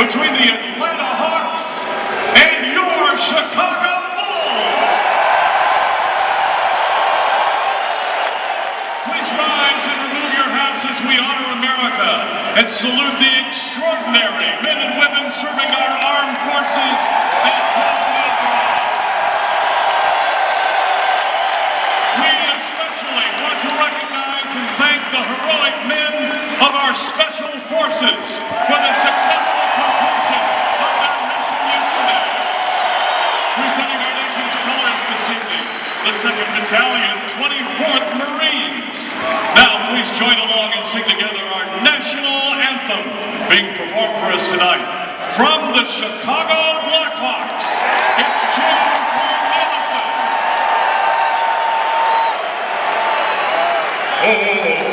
between the Atlanta Hawks and your Chicago Bulls. Please rise and remove your hats as we honor America and salute the extraordinary men and women serving our armed forces and We especially want to recognize and thank the heroic men of our special Battalion, 24th Marines. Now please join along and sing together our national anthem being performed for us tonight from the Chicago Blackhawks. It's Jim Cornelison. Oh,